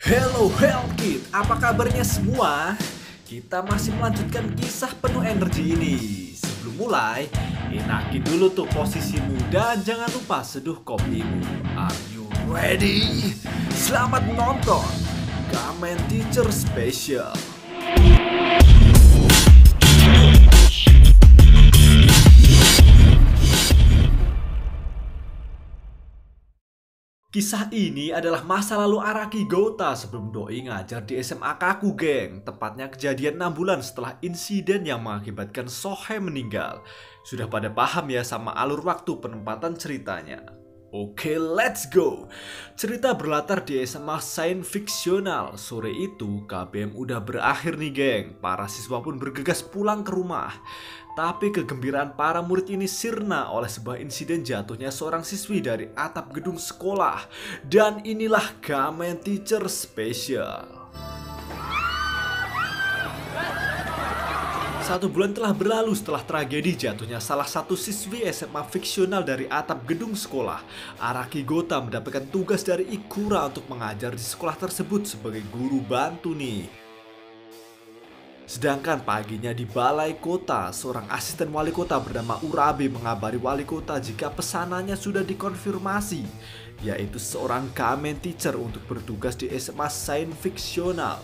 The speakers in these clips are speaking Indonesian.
Hello Help Kid, apa kabarnya semua? Kita masih melanjutkan kisah penuh energi ini. Sebelum mulai, enakin dulu tuh posisimu dan jangan lupa seduh kopimu. Are you ready? Selamat menonton Kamen Teacher Special. Kisah ini adalah masa lalu Araki Gota sebelum Doi ngajar di SMA Kaku geng. Tepatnya kejadian 6 bulan setelah insiden yang mengakibatkan Sohe meninggal. Sudah pada paham ya sama alur waktu penempatan ceritanya Oke, let's go. Cerita berlatar di SMA Sains Fiksional. Sore itu, KBM udah berakhir nih, geng. Para siswa pun bergegas pulang ke rumah. Tapi kegembiraan para murid ini sirna oleh sebuah insiden jatuhnya seorang siswi dari atap gedung sekolah. Dan inilah Kamen Teacher Special. Satu bulan telah berlalu setelah tragedi jatuhnya salah satu siswi SMA fiksional dari atap gedung sekolah. Araki Gota mendapatkan tugas dari Ikura untuk mengajar di sekolah tersebut sebagai guru bantu nih. Sedangkan paginya di balai kota, seorang asisten wali kota bernama Urabe mengabari wali kota jika pesanannya sudah dikonfirmasi, yaitu seorang kamen teacher untuk bertugas di SMA Sains Fiksional.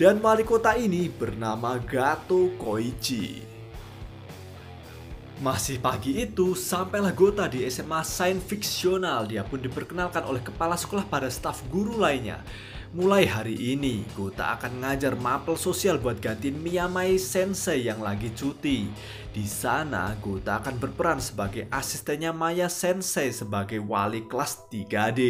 Dan wali kota ini bernama Gato Koichi. Masih pagi itu, sampailah Gota di SMA Sains Fiksional. Dia pun diperkenalkan oleh kepala sekolah pada staf guru lainnya. Mulai hari ini, Gota akan ngajar mapel sosial buat gantiin Miyamai Sensei yang lagi cuti. Di sana, Gota akan berperan sebagai asistennya Maya Sensei sebagai wali kelas 3D.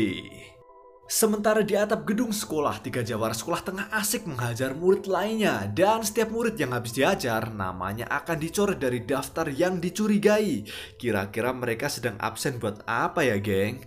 Sementara di atap gedung sekolah, tiga jawara sekolah tengah asik menghajar murid lainnya dan setiap murid yang habis diajar namanya akan dicoret dari daftar yang dicurigai. Kira-kira mereka sedang absen buat apa ya, geng?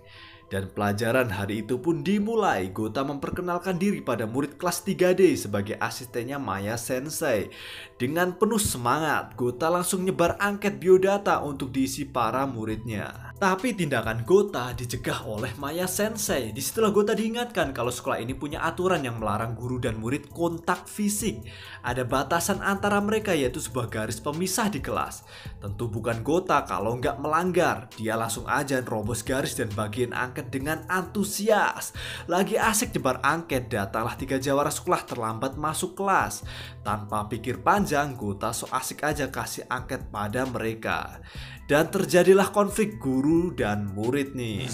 Dan pelajaran hari itu pun dimulai. Gota memperkenalkan diri pada murid kelas 3D sebagai asistennya Maya Sensei. Dengan penuh semangat, Gota langsung nyebar angket biodata untuk diisi para muridnya. Tapi tindakan Gota dicegah oleh Maya Sensei. Di situlah Gota diingatkan kalau sekolah ini punya aturan yang melarang guru dan murid kontak fisik. Ada batasan antara mereka yaitu sebuah garis pemisah di kelas. Tentu bukan Gota kalau nggak melanggar. Dia langsung aja nerobos garis dan bagian angket dengan antusias. Lagi asik nyebar angket, datanglah tiga jawara sekolah terlambat masuk kelas. Tanpa pikir panjang, Gota so asik aja kasih angket pada mereka. Dan terjadilah konflik guru dan murid nih.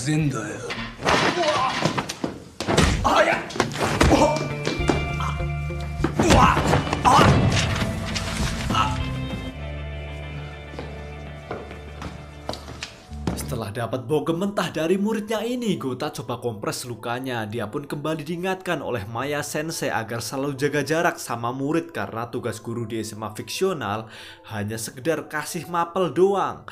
Setelah dapat bogem mentah dari muridnya ini, Gota coba kompres lukanya. Dia pun kembali diingatkan oleh Maya Sensei agar selalu jaga jarak sama murid karena tugas guru di SMA fiksional hanya sekedar kasih mapel doang.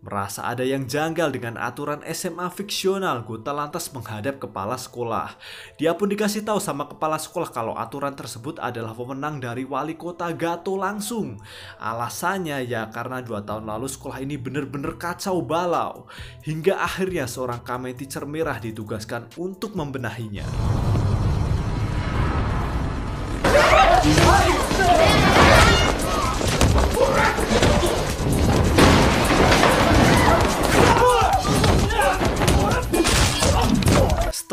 Merasa ada yang janggal dengan aturan SMA fiksional, Gota lantas menghadap kepala sekolah. Dia pun dikasih tahu sama kepala sekolah kalau aturan tersebut adalah pemenang dari wali kota Gato langsung. Alasannya ya karena dua tahun lalu sekolah ini bener-bener kacau balau. Hingga akhirnya seorang kamen teacher merah ditugaskan untuk membenahinya.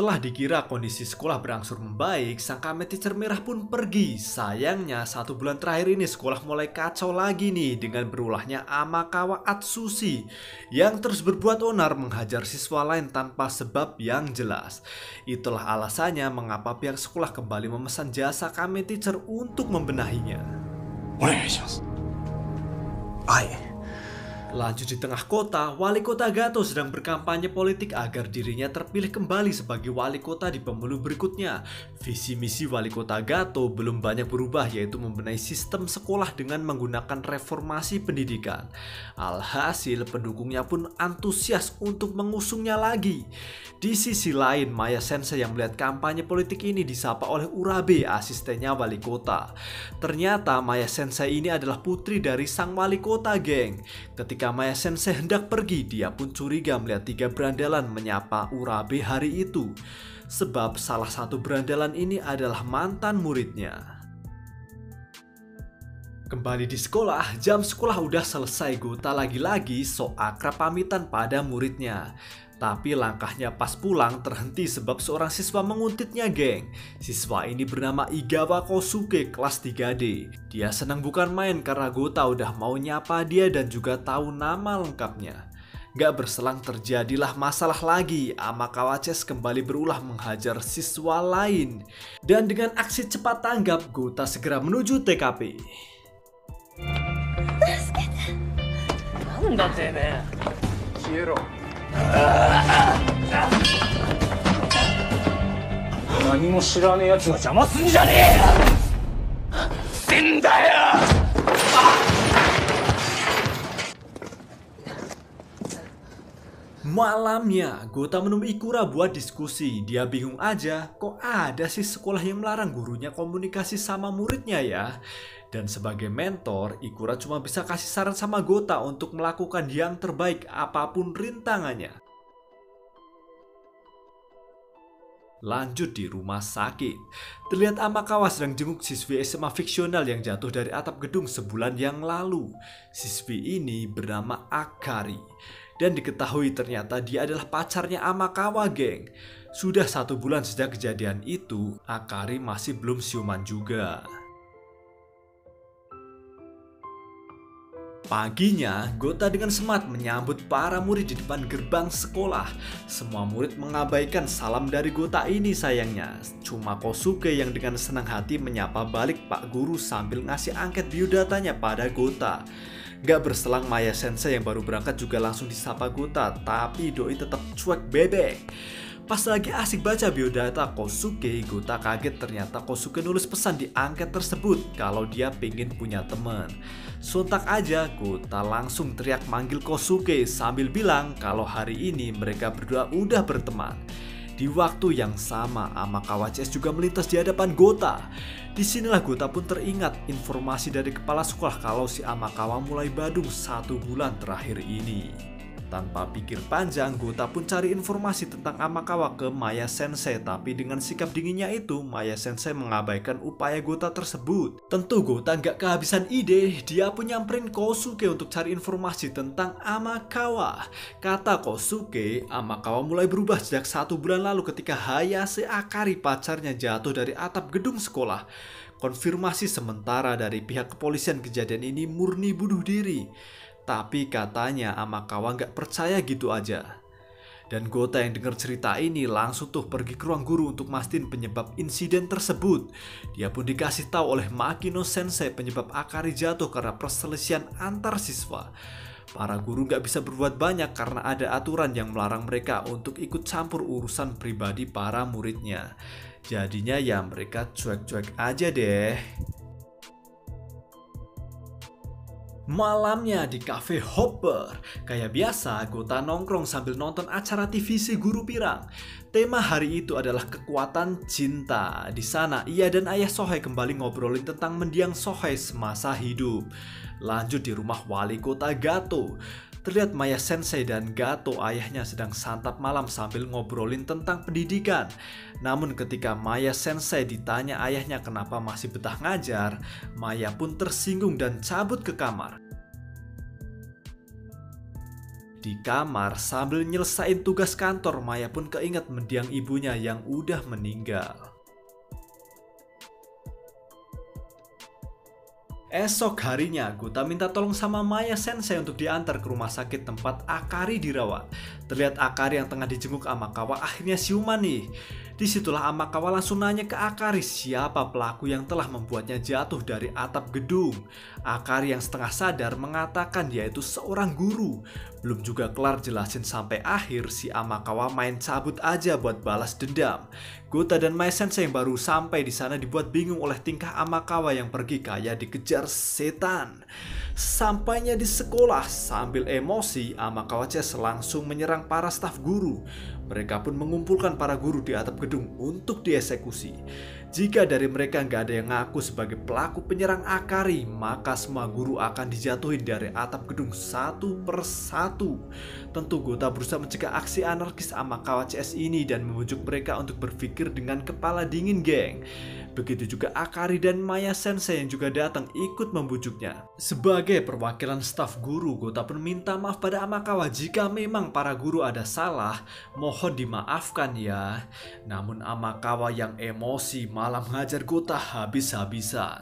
Setelah dikira kondisi sekolah berangsur membaik, sang kamen teacher merah pun pergi. Sayangnya, satu bulan terakhir ini sekolah mulai kacau lagi nih dengan berulahnya Amakawa Atsushi yang terus berbuat onar menghajar siswa lain tanpa sebab yang jelas. Itulah alasannya mengapa pihak sekolah kembali memesan jasa kamen teacher untuk membenahinya. Aye. Lanjut di tengah kota, wali kota Gato sedang berkampanye politik agar dirinya terpilih kembali sebagai wali kota di pemilu berikutnya. Visi misi wali kota Gato belum banyak berubah yaitu membenahi sistem sekolah dengan menggunakan reformasi pendidikan. Alhasil pendukungnya pun antusias untuk mengusungnya lagi. Di sisi lain, Maya Sensei yang melihat kampanye politik ini disapa oleh Urabe, asistennya wali kota. Ternyata Maya Sensei ini adalah putri dari sang wali kota, geng. Ketika Maya Sensei hendak pergi, dia pun curiga melihat tiga berandalan menyapa Urabe hari itu. sebab salah satu berandalan ini adalah mantan muridnya. Kembali di sekolah, jam sekolah udah selesai Gota lagi-lagi so akrab pamitan pada muridnya. Tapi langkahnya pas pulang terhenti sebab seorang siswa menguntitnya geng. Siswa ini bernama Igawa Kosuke kelas 3D. Dia senang bukan main karena Gota udah mau nyapa dia dan juga tahu nama lengkapnya. Gak berselang terjadilah masalah lagi. Amakawa Chess kembali berulah menghajar siswa lain. Dan dengan aksi cepat tanggap, Gota segera menuju TKP 何も知らねえやつが邪魔すんじゃねえせんだよ Malamnya, Gota menemui Ikura buat diskusi. Dia bingung aja, kok ada sih sekolah yang melarang gurunya komunikasi sama muridnya ya? Dan sebagai mentor, Ikura cuma bisa kasih saran sama Gota untuk melakukan yang terbaik apa pun rintangannya. Lanjut di rumah sakit. Terlihat Amakawa sedang jenguk siswi SMA fiksional yang jatuh dari atap gedung sebulan yang lalu. Siswi ini bernama Akari. Dan diketahui ternyata dia adalah pacarnya Amakawa, geng. Sudah satu bulan sejak kejadian itu, Akari masih belum siuman juga. Paginya, Gota dengan semangat menyambut para murid di depan gerbang sekolah. Semua murid mengabaikan salam dari Gota ini sayangnya. Cuma Kosuke yang dengan senang hati menyapa balik Pak Guru sambil ngasih angket biodatanya pada Gota. Gak berselang Maya Sensei yang baru berangkat juga langsung disapa Gota, tapi Doi tetap cuek bebek. Pas lagi asik baca biodata Kosuke, Gota kaget ternyata Kosuke nulis pesan di angket tersebut kalau dia pengen punya teman. Sontak aja, Gota langsung teriak manggil Kosuke sambil bilang kalau hari ini mereka berdua udah berteman. Di waktu yang sama, Amakawa CS juga melintas di hadapan Gota. Di sinilah Gota pun teringat informasi dari kepala sekolah kalau si Amakawa mulai badung satu bulan terakhir ini. Tanpa pikir panjang, Gota pun cari informasi tentang Amakawa ke Maya Sensei. Tapi dengan sikap dinginnya itu, Maya Sensei mengabaikan upaya Gota tersebut. Tentu Gota nggak kehabisan ide, dia pun nyamperin Kosuke untuk cari informasi tentang Amakawa. Kata Kosuke, Amakawa mulai berubah sejak satu bulan lalu ketika Hayase Akari pacarnya jatuh dari atap gedung sekolah. Konfirmasi sementara dari pihak kepolisian kejadian ini murni bunuh diri tapi katanya Amakawa nggak percaya gitu aja. Dan Gota yang dengar cerita ini langsung tuh pergi ke ruang guru untuk mastiin penyebab insiden tersebut. Dia pun dikasih tahu oleh Makino Sensei penyebab Akari jatuh karena perselisihan antar siswa. Para guru nggak bisa berbuat banyak karena ada aturan yang melarang mereka untuk ikut campur urusan pribadi para muridnya. Jadinya ya mereka cuek-cuek aja deh. Malamnya di cafe Hopper, kayak biasa Gota nongkrong sambil nonton acara TV si Guru Pirang. Tema hari itu adalah kekuatan cinta. Di sana ia dan ayah Sohei kembali ngobrolin tentang mendiang Sohei semasa hidup. Lanjut di rumah wali kota Gato. Terlihat Maya Sensei dan Gato ayahnya sedang santap malam sambil ngobrolin tentang pendidikan. Namun ketika Maya Sensei ditanya ayahnya kenapa masih betah ngajar, Maya pun tersinggung dan cabut ke kamar. Di kamar sambil nyelesain tugas kantor, Maya pun keinget mendiang ibunya yang udah meninggal. Esok harinya, Guta minta tolong sama Maya Sensei untuk diantar ke rumah sakit tempat Akari dirawat. Terlihat Akari yang tengah dijenguk Amakawa akhirnya siuman nih. Di situlah Amakawa langsung nanya ke Akari siapa pelaku yang telah membuatnya jatuh dari atap gedung. Akari yang setengah sadar mengatakan dia itu seorang guru. Belum juga kelar jelasin sampai akhir si Amakawa main cabut aja buat balas dendam. Gota dan Mai Sensei yang baru sampai di sana dibuat bingung oleh tingkah Amakawa yang pergi kayak dikejar setan. Sampainya di sekolah sambil emosi, Amakawa Chess langsung menyerang para staf guru. Mereka pun mengumpulkan para guru di atap gedung untuk dieksekusi. Jika dari mereka nggak ada yang ngaku sebagai pelaku penyerang Akari, maka semua guru akan dijatuhin dari atap gedung satu per satu. Tentu Gota berusaha mencegah aksi anarkis Amakawa CS ini dan membujuk mereka untuk berpikir dengan kepala dingin geng. Begitu juga Akari dan Maya Sensei yang juga datang ikut membujuknya. Sebagai perwakilan staf guru, Gota pun minta maaf pada Amakawa jika memang para guru ada salah, mohon dimaafkan ya. Namun Amakawa yang emosi malah menghajar Gota habis-habisan.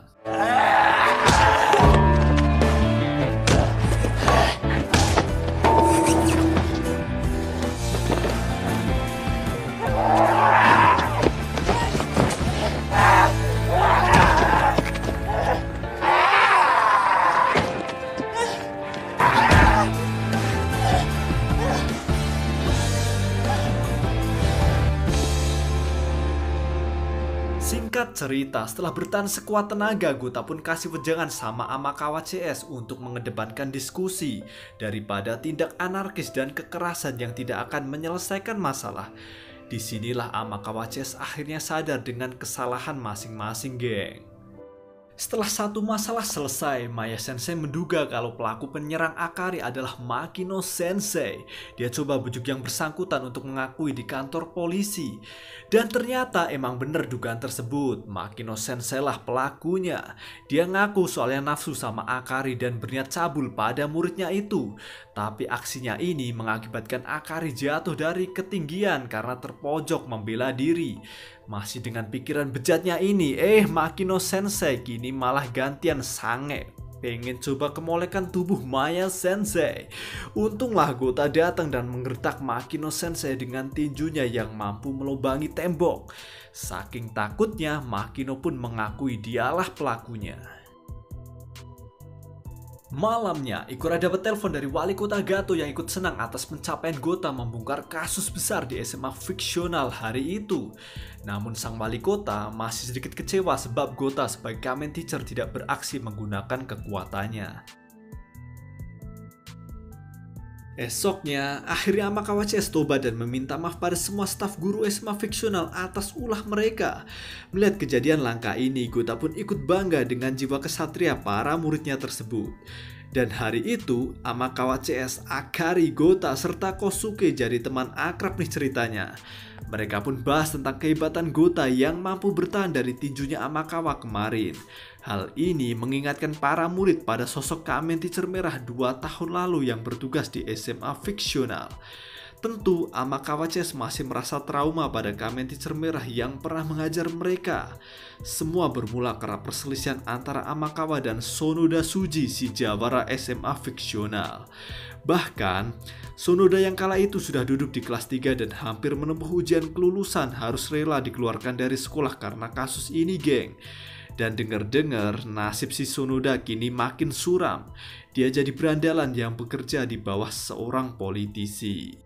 Cerita, setelah bertahan sekuat tenaga, Gota pun kasih wejangan sama Amakawa CS untuk mengedepankan diskusi daripada tindak anarkis dan kekerasan yang tidak akan menyelesaikan masalah. Di sinilah Amakawa CS akhirnya sadar dengan kesalahan masing-masing geng. Setelah satu masalah selesai, Maya Sensei menduga kalau pelaku penyerang Akari adalah Makino Sensei. Dia coba bujuk yang bersangkutan untuk mengakui di kantor polisi. Dan ternyata emang bener dugaan tersebut. Makino Sensei lah pelakunya. Dia ngaku soalnya nafsu sama Akari dan berniat cabul pada muridnya itu. Tapi aksinya ini mengakibatkan Akari jatuh dari ketinggian karena terpojok membela diri. Masih dengan pikiran bejatnya ini, eh Makino Sensei kini malah gantian sange pengen coba kemolekan tubuh Maya Sensei. Untunglah Gota datang dan menggertak Makino Sensei dengan tinjunya yang mampu melubangi tembok. Saking takutnya, Makino pun mengakui dialah pelakunya. Malamnya, Ikura dapat telepon dari wali kota Gato yang ikut senang atas pencapaian Gota membongkar kasus besar di SMA fiksional hari itu. Namun sang wali kota masih sedikit kecewa sebab Gota sebagai Kamen Teacher tidak beraksi menggunakan kekuatannya. Esoknya, akhirnya Amakawa CS toba dan meminta maaf pada semua staf guru SMA fiksional atas ulah mereka. Melihat kejadian langka ini, Gota pun ikut bangga dengan jiwa kesatria para muridnya tersebut. Dan hari itu, Amakawa CS, Akari, Gota, serta Kosuke jadi teman akrab nih ceritanya. Mereka pun bahas tentang kehebatan Gota yang mampu bertahan dari tinjunya Amakawa kemarin. Hal ini mengingatkan para murid pada sosok Kamen Teacher Merah 2 tahun lalu yang bertugas di SMA fiksional. Tentu Amakawa Chess masih merasa trauma pada Kamen Teacher Merah yang pernah mengajar mereka. Semua bermula karena perselisihan antara Amakawa dan Sonoda Suji si jawara SMA fiksional. Bahkan, Sonoda yang kala itu sudah duduk di kelas 3 dan hampir menempuh ujian kelulusan harus rela dikeluarkan dari sekolah karena kasus ini geng. Dan dengar-dengar nasib si Sonoda kini makin suram. Dia jadi berandalan yang bekerja di bawah seorang politisi.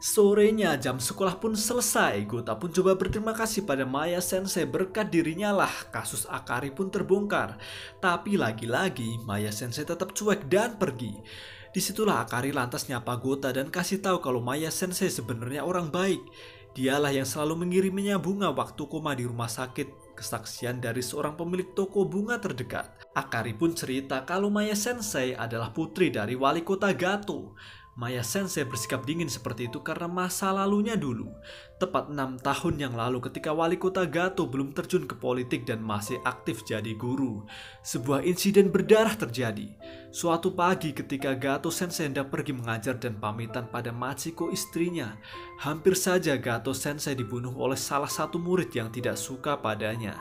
Sorenya jam sekolah pun selesai. Gota pun coba berterima kasih pada Maya Sensei berkat dirinya lah kasus Akari pun terbongkar. Tapi lagi-lagi Maya Sensei tetap cuek dan pergi. Di situlah Akari lantas nyapa Gota dan kasih tahu kalau Maya Sensei sebenarnya orang baik. Dialah yang selalu mengiriminya bunga waktu koma di rumah sakit kesaksian dari seorang pemilik toko bunga terdekat. Akari pun cerita kalau Maya Sensei adalah putri dari wali kota Gato. Maya Sensei bersikap dingin seperti itu karena masa lalunya dulu. Tepat enam tahun yang lalu ketika wali kota Gato belum terjun ke politik dan masih aktif jadi guru. Sebuah insiden berdarah terjadi. Suatu pagi ketika Gato Sensei hendak pergi mengajar dan pamitan pada Machiko istrinya, hampir saja Gato Sensei dibunuh oleh salah satu murid yang tidak suka padanya.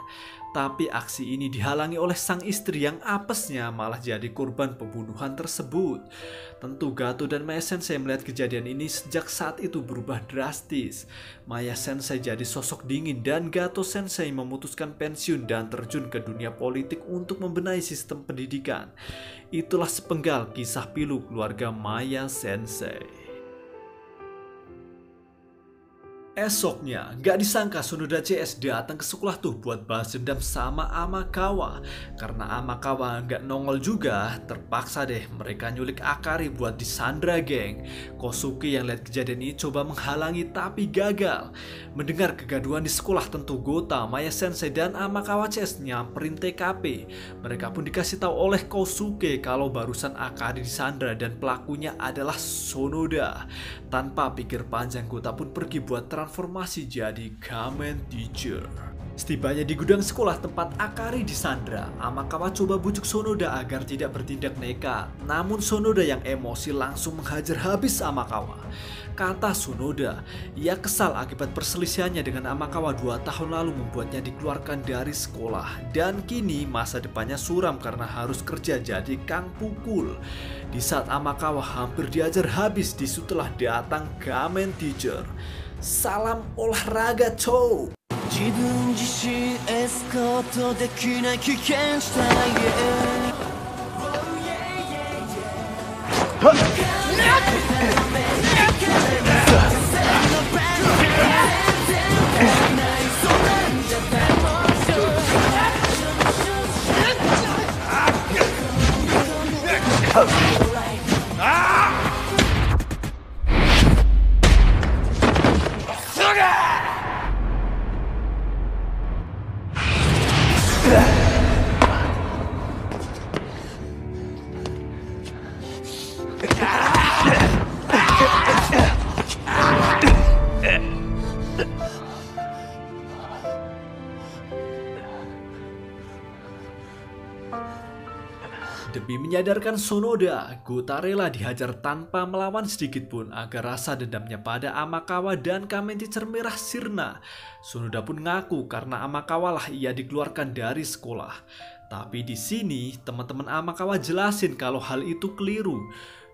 Tapi aksi ini dihalangi oleh sang istri yang apesnya malah jadi korban pembunuhan tersebut. Tentu Gato dan Maya Sensei melihat kejadian ini sejak saat itu berubah drastis. Maya Sensei jadi sosok dingin dan Gato Sensei memutuskan pensiun dan terjun ke dunia politik untuk membenahi sistem pendidikan. Itulah sepenggal kisah pilu keluarga Maya Sensei. Esoknya, gak disangka Sonoda CS datang ke sekolah tuh buat balas dendam sama Amakawa. Karena Amakawa gak nongol juga, terpaksa deh mereka nyulik Akari buat disandra geng. Kosuke yang lihat kejadian ini coba menghalangi tapi gagal. Mendengar kegaduhan di sekolah tentu Gota, Maya Sensei dan Amakawa CS nyamperin TKP. Mereka pun dikasih tahu oleh Kosuke kalau barusan Akari disandra dan pelakunya adalah Sonoda. Tanpa pikir panjang Gota pun pergi buat transfer transformasi jadi Kamen Teacher. Setibanya di gudang sekolah tempat Akari disandra, Amakawa coba bujuk Sonoda agar tidak bertindak nekat. Namun Sonoda yang emosi langsung menghajar habis Amakawa. Kata Sonoda, ia kesal akibat perselisihannya dengan Amakawa dua tahun lalu membuatnya dikeluarkan dari sekolah. Dan kini masa depannya suram karena harus kerja jadi kang pukul. Di saat Amakawa hampir diajar habis, di situlah datang Kamen Teacher. Salam olahraga cow 自分自身エスコートできない危険したDemi Menyadarkan Sonoda, Gota rela dihajar tanpa melawan sedikit pun agar rasa dendamnya pada Amakawa dan Kamen Teacher Merah sirna. Sonoda pun ngaku karena Amakawa lah ia dikeluarkan dari sekolah. Tapi di sini teman-teman Amakawa jelasin kalau hal itu keliru.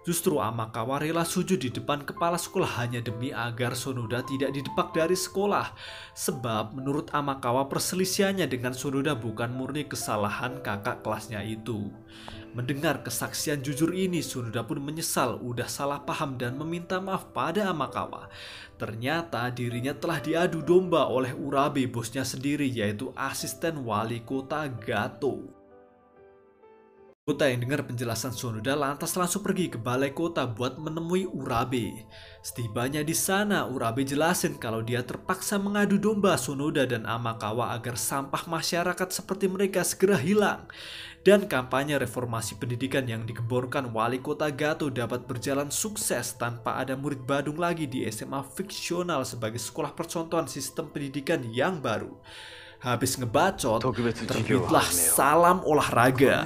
Justru Amakawa rela sujud di depan kepala sekolah hanya demi agar Sonoda tidak didepak dari sekolah. Sebab menurut Amakawa perselisihannya dengan Sonoda bukan murni kesalahan kakak kelasnya itu. Mendengar kesaksian jujur ini, Sonoda pun menyesal udah salah paham dan meminta maaf pada Amakawa. Ternyata dirinya telah diadu domba oleh Urabe bosnya sendiri yaitu asisten wali kota Gato. Kota yang dengar penjelasan Sonoda lantas langsung pergi ke balai kota buat menemui Urabe. Setibanya di sana, Urabe jelasin kalau dia terpaksa mengadu domba Sonoda dan Amakawa agar sampah masyarakat seperti mereka segera hilang. Dan kampanye reformasi pendidikan yang dikeborkan wali kota Gato dapat berjalan sukses tanpa ada murid Badung lagi di SMA fiksional sebagai sekolah percontohan sistem pendidikan yang baru. Habis ngebacot, terbitlah salam olahraga.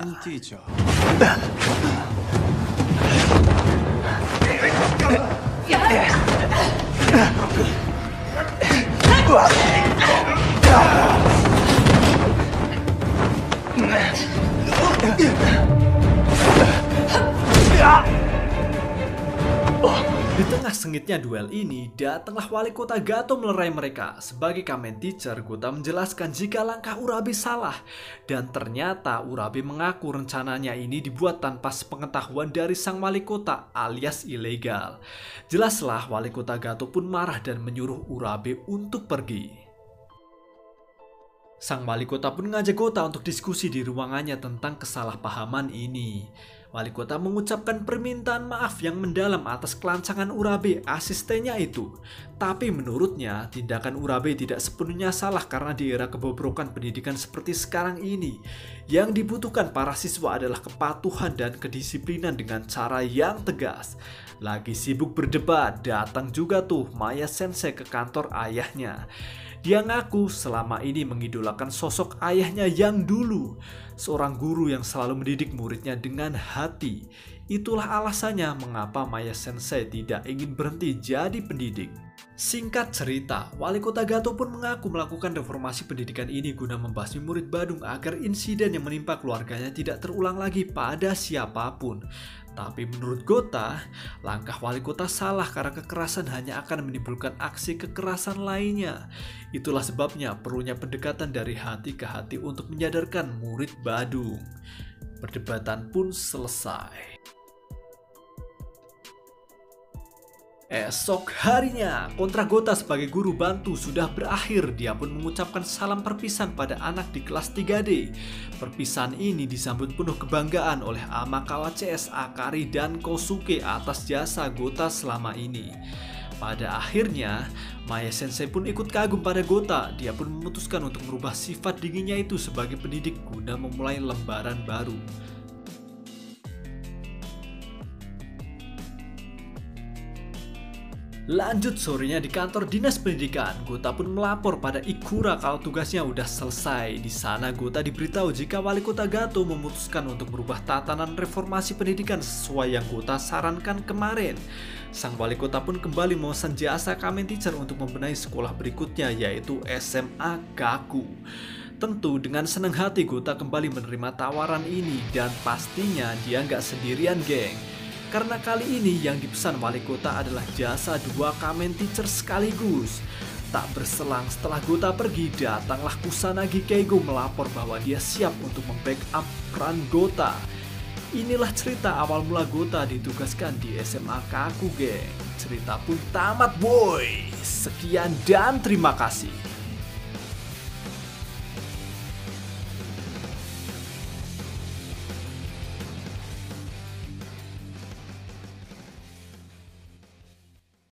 Sengitnya duel ini, datanglah wali kota Gato melerai mereka. Sebagai Kamen Teacher, Gota menjelaskan jika langkah Urabe salah. Dan ternyata Urabe mengaku rencananya ini dibuat tanpa sepengetahuan dari sang wali kota alias ilegal. Jelaslah wali kota Gato pun marah dan menyuruh Urabe untuk pergi. Sang wali kota pun ngajak Gota untuk diskusi di ruangannya tentang kesalahpahaman ini. Wali kota mengucapkan permintaan maaf yang mendalam atas kelancangan Urabe asistennya itu. Tapi menurutnya, tindakan Urabe tidak sepenuhnya salah karena di era kebobrokan pendidikan seperti sekarang ini. Yang dibutuhkan para siswa adalah kepatuhan dan kedisiplinan dengan cara yang tegas. Lagi sibuk berdebat, datang juga tuh Maya Sensei ke kantor ayahnya. Dia ngaku selama ini mengidolakan sosok ayahnya yang dulu, seorang guru yang selalu mendidik muridnya dengan hati. Itulah alasannya mengapa Maya Sensei tidak ingin berhenti jadi pendidik. Singkat cerita, wali kota Gato pun mengaku melakukan reformasi pendidikan ini guna membasmi murid Badung agar insiden yang menimpa keluarganya tidak terulang lagi pada siapa pun. Tapi menurut Gota, langkah wali kota salah karena kekerasan hanya akan menimbulkan aksi kekerasan lainnya. Itulah sebabnya perlunya pendekatan dari hati ke hati untuk menyadarkan murid Badung. Perdebatan pun selesai. Esok harinya, kontrak Gota sebagai guru bantu sudah berakhir. Dia pun mengucapkan salam perpisahan pada anak di kelas 3D. Perpisahan ini disambut penuh kebanggaan oleh Amakawa CS, Akari, dan Kosuke atas jasa Gota selama ini. Pada akhirnya, Maya Sensei pun ikut kagum pada Gota. Dia pun memutuskan untuk merubah sifat dinginnya itu sebagai pendidik guna memulai lembaran baru. Lanjut sorenya di kantor dinas pendidikan, Gota pun melapor pada Ikura kalau tugasnya udah selesai. Di sana Gota diberitahu jika wali kota Gato memutuskan untuk merubah tatanan reformasi pendidikan sesuai yang Gota sarankan kemarin. Sang wali kota pun kembali memesan jasa Kamen Teacher untuk membenahi sekolah berikutnya yaitu SMA Gaku. Tentu dengan senang hati Gota kembali menerima tawaran ini dan pastinya dia nggak sendirian geng. Karena kali ini yang dipesan wali kota adalah jasa dua kamen teacher sekaligus. Tak berselang setelah Gota pergi, datanglah Kusanagi Keigo melapor bahwa dia siap untuk membackup peran Gota. Inilah cerita awal mula Gota ditugaskan di SMA Kaku, geng. Cerita pun tamat, boy. Sekian dan terima kasih.